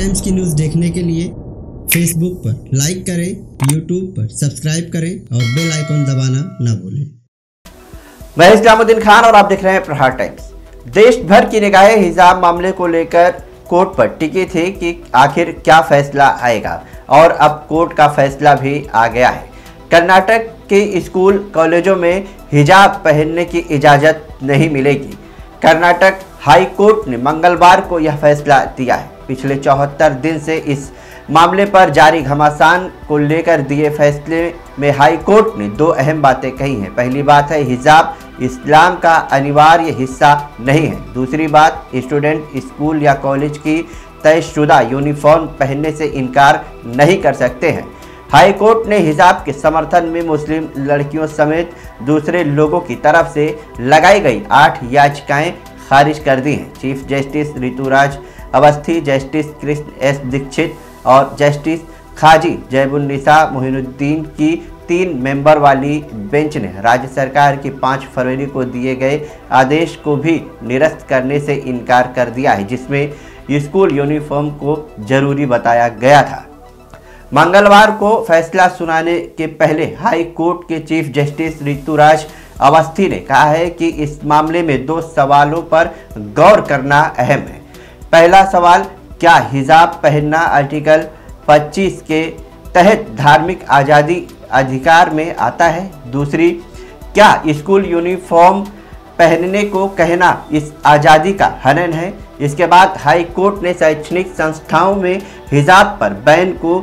Times की news देखने के लिए फेसबुक पर लाइक करें यूट्यूब पर सब्सक्राइब करें और बेल आइकन दबाना ना भूलें। मैं इस्लामुद्दीन खान और आप देख रहे हैं प्रहार टाइम्स। देश भर की निगाहें हिजाब मामले को लेकर कोर्ट पर टिकी थी कि आखिर क्या फैसला आएगा और अब कोर्ट का फैसला भी आ गया है। कर्नाटक के स्कूल कॉलेजों में हिजाब पहनने की इजाज़त नहीं मिलेगी। कर्नाटक हाई कोर्ट ने मंगलवार को यह फैसला दिया है। पिछले चौहत्तर दिन से इस मामले पर जारी घमासान को लेकर दिए फैसले में हाई कोर्ट ने दो अहम बातें कही हैं। पहली बात है, हिजाब इस्लाम का अनिवार्य हिस्सा नहीं है। दूसरी बात, स्टूडेंट स्कूल या कॉलेज की तयशुदा यूनिफॉर्म पहनने से इनकार नहीं कर सकते हैं। हाई कोर्ट ने हिजाब के समर्थन में मुस्लिम लड़कियों समेत दूसरे लोगों की तरफ़ से लगाई गई आठ याचिकाएँ खारिज कर दी हैं। Chief justice Rituraj Awasthi, justice Krishna S Dixit और जस्टिस खाजी जयबुलनिसा मोहिनुद्दीन की तीन मेंबर वाली बेंच ने राज्य सरकार की पाँच फरवरी को दिए गए आदेश को भी निरस्त करने से इनकार कर दिया है, जिसमें स्कूल यूनिफॉर्म को ज़रूरी बताया गया था। मंगलवार को फैसला सुनाने के पहले हाई कोर्ट के चीफ जस्टिस ऋतुराज अवस्थी ने कहा है कि इस मामले में दो सवालों पर गौर करना अहम है। पहला सवाल, क्या हिजाब पहनना आर्टिकल 25 के तहत धार्मिक आज़ादी अधिकार में आता है? दूसरी, क्या स्कूल यूनिफॉर्म पहनने को कहना इस आज़ादी का हनन है? इसके बाद हाई कोर्ट ने शैक्षणिक संस्थाओं में हिजाब पर बैन को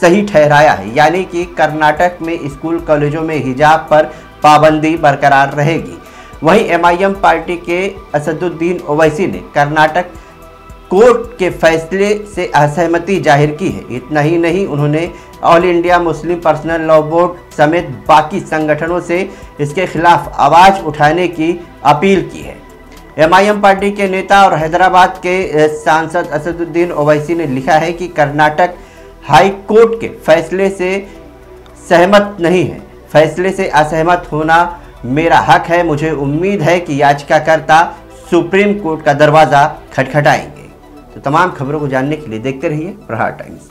सही ठहराया है। यानी कि कर्नाटक में स्कूल कॉलेजों में हिजाब पर पाबंदी बरकरार रहेगी। वहीं एमआईएम पार्टी के असदुद्दीन ओवैसी ने कर्नाटक कोर्ट के फैसले से असहमति ज़ाहिर की है। इतना ही नहीं, उन्होंने all India Muslim personal law board समेत बाकी संगठनों से इसके खिलाफ आवाज़ उठाने की अपील की है। एमआईएम पार्टी के नेता और हैदराबाद के सांसद असदुद्दीन ओवैसी ने लिखा है कि कर्नाटक हाई कोर्ट के फैसले से सहमत नहीं है। फैसले से असहमत होना मेरा हक है। मुझे उम्मीद है कि याचिकाकर्ता सुप्रीम कोर्ट का दरवाज़ा खटखटाएँगे। तो तमाम खबरों को जानने के लिए देखते रहिए प्रहार टाइम्स।